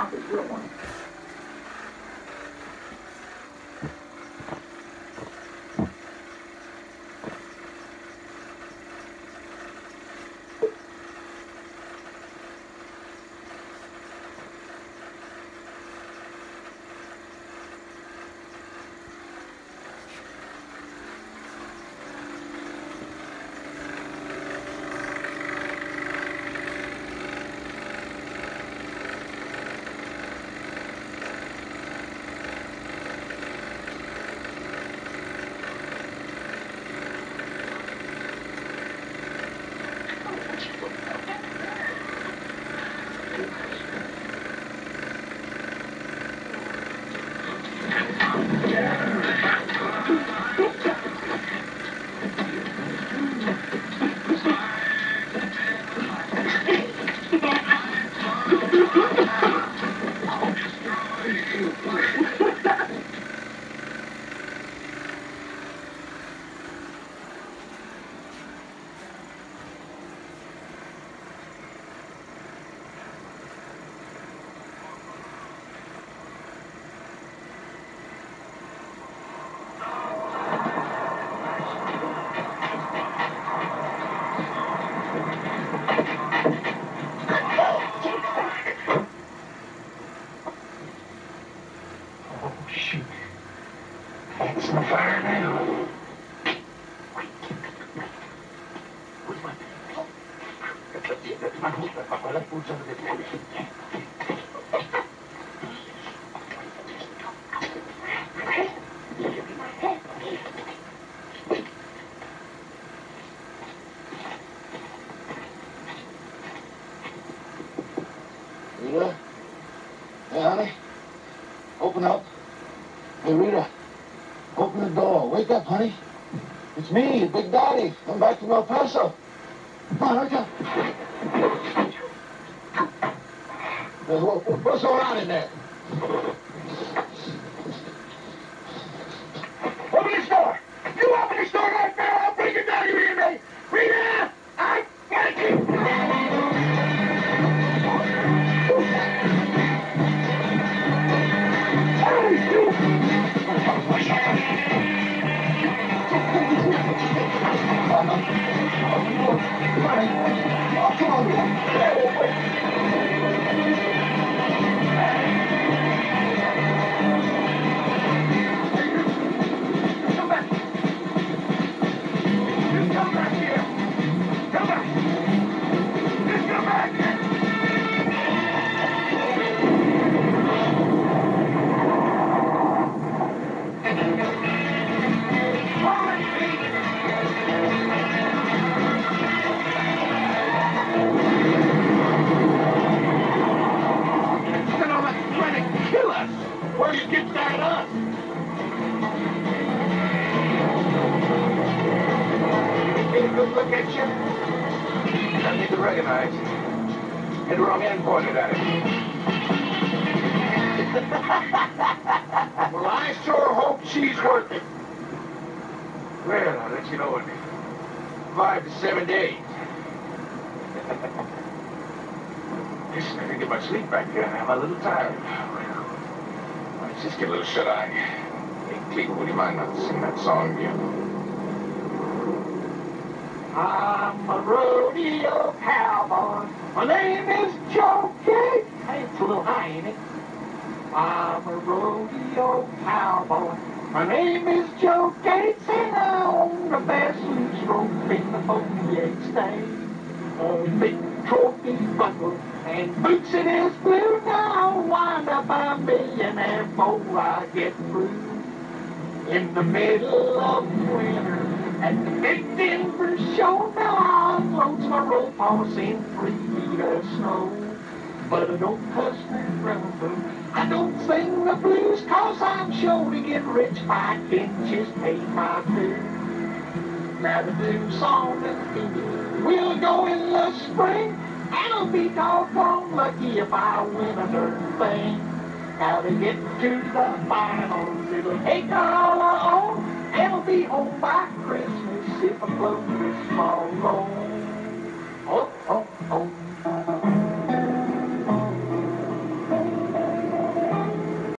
Pocket's real one. Oh, shoot. That's the fire now. Hey, honey? Open up. Hey, Rita. Open the door. Wake up, honey. It's me, Big Daddy. I'm back from El Paso. Come on, wake up. What- What's going on in there? Where you get that up? Take a good look at you. I need to recognize. The wrong end pointed at it. well, I sure hope she's worth it. Well, I'll let you know in five to seven days. Listen, I didn't get my sleep back there. I'm a little tired. Just get a little shut-eye. Hey, Cleveland, would you mind not singing that song again? I'm a rodeo cowboy. My name is Joe Gate. Hey, it's a little high, ain't it? I'm a rodeo cowboy. My name is Joe Gates, and I own the best loose rope in the 48 state. Oh, a big trophy buckle and boots in his blue. Now wind up a millionaire before I get through. In the middle of winter at the big Denver show, now I unloads my rope horse in three feet of snow. But I don't cuss and rumble. I don't sing the blues cause I'm sure to get rich if I can just pay my dues. Now the blues song will go in the spring and I'll be doggone lucky if I win a darn thing. Now to get to the finals, it'll take all I own. And I'll be home by Christmas if I blow this small loan.